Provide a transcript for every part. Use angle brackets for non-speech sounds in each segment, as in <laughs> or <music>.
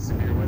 severe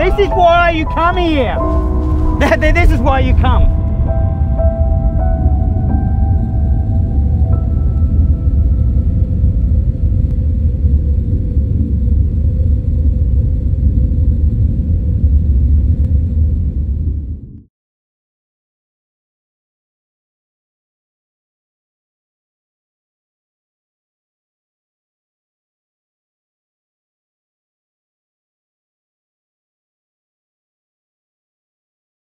This is why you come here. <laughs> This is why you come.